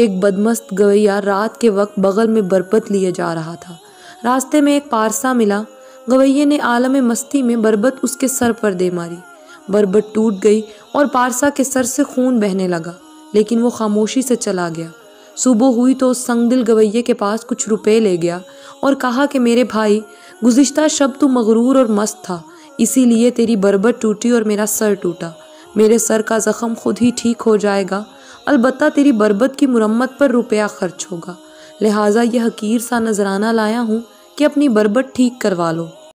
एक बदमस्त गवैया रात के वक्त बगल में बरबत लिए जा रहा था। रास्ते में एक पारसा मिला। गवैये ने आलम मस्ती में बरबत उसके सर पर दे मारी। बरबत टूट गई और पारसा के सर से खून बहने लगा, लेकिन वो खामोशी से चला गया। सुबह हुई तो उस संगदिल गवैये के पास कुछ रुपए ले गया और कहा कि, मेरे भाई, गुज्श्ता शब तू मगरूर और मस्त था, इसीलिए तेरी बरबत टूटी और मेरा सर टूटा। मेरे सर का ज़ख़म खुद ही ठीक हो जाएगा अलबत्ता तेरी बरबत की मुरम्मत पर रुपया खर्च होगा। लिहाजा यह हकीर सा नजराना लाया हूँ कि अपनी बरबत ठीक करवा लो।